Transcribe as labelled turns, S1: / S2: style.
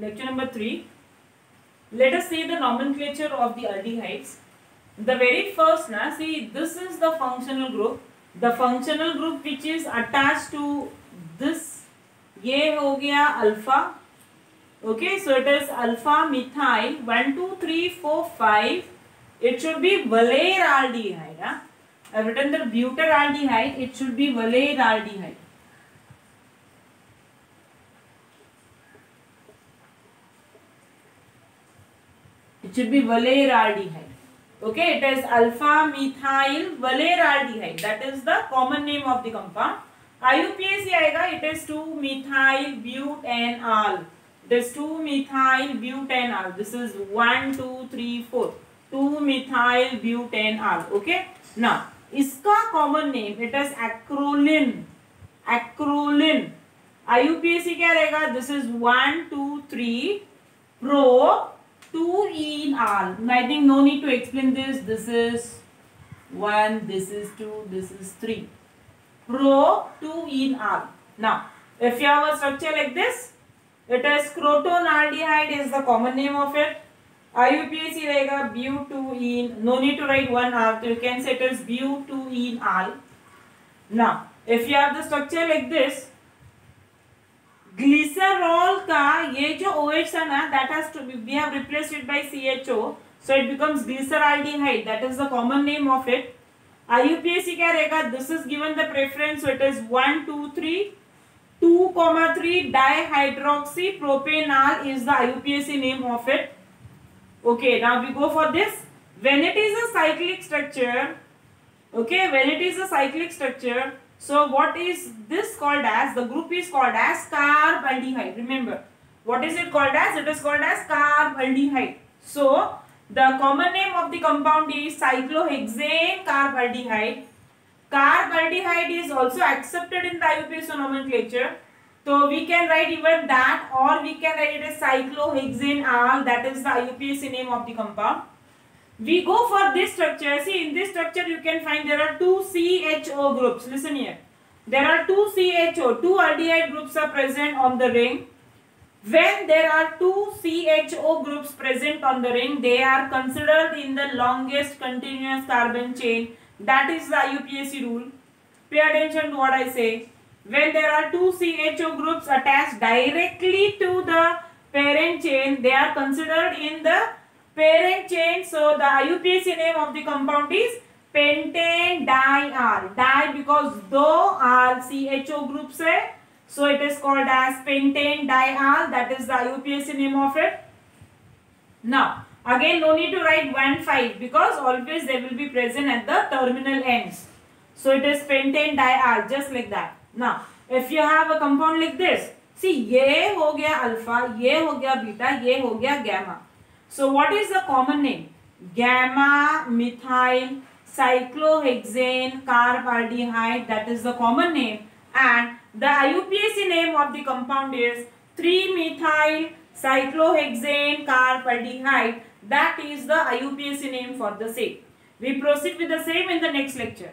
S1: Lecture number 3. Let us say the nomenclature of the aldehydes. The very first, na, see this is the functional group. The functional group which is attached to this, ye ho gaya alpha. Okay, so it is alpha methyl 1, 2, 3, 4, 5. It should be valeraldehyde. Na? I have written the butylaldehyde. It should be valeraldehyde. It should be valeraldehyde. Okay, it is alpha methyl valeraldehyde. That is the common name of the compound. IUPAC आएगा. It is 2 methyl butanol. It is 2 methyl butanol. This is 1, 2, 3, 4. 2 methyl butanol. Okay. Now, इसका common name it is acrolein. Acrolein. IUPAC क्या रहेगा? This is 1, 2, 3 pro 2 in all. I think no need to explain this. This is 1, this is 2, this is 3. Pro 2 in all. Now, if you have a structure like this, it is crotonaldehyde is the common name of it. IUPAC रहेगा butene. No need to write one R. You can say it is butene all. Now, if you have the structure like this, glycerol CHOOH that has to be, we have replaced it by CHO. So it becomes glyceraldehyde. That is the common name of it. IUPAC क्या रहेगा? This is given the preference. So it is one, two, three, two comma three dihydroxypropenal is the IUPAC name of it. Okay. Now we go for this. When it is a cyclic structure, okay. When it is a cyclic structure, so what is this called as? The group is called as carbaldehyde. Remember what is it called as? It is called as carbaldehyde. So the common name of the compound is cyclohexane carbaldehyde. Carbaldehyde is also accepted in the IUPAC nomenclature. So we can write even that or we can write it as cyclohexane al. That is the IUPAC name of the compound. We go for this structure. See, in this structure you can find there are two CHO groups. Listen here. There are two CHO, two aldehyde groups are present on the ring. When there are two CHO groups present on the ring, they are considered in the longest continuous carbon chain. That is the IUPAC rule. Pay attention to what I say. When there are two CHO groups attached directly to the parent chain, they are considered in the parent chain. So the IUPAC name of the compound is pentane dial. Di because दो R CHO groups है. So it is called as pentane diol. That is the IUPAC name of it. Now again no need to write 1 5 because always they will be present at the terminal ends. So it is pentane diol just like that. Now if you have a compound like this. See ये हो गया alpha, ये हो गया beta, ये हो गया gamma. So what is the common name? Gamma methyl cyclohexane carbaldehyde that is the common name and the IUPAC name of the compound is 3-methyl cyclohexane carbaldehyde that is the IUPAC name for the same. We proceed with the same in the next lecture.